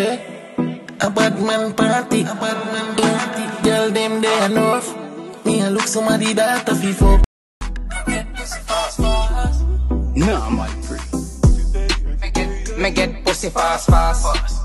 Yeah. A bad man party, a bad man party. Girl, them they enough. Me, I look somebody that a feel fuck. Nah, my pretty. Me get, me get pussy fast, fast.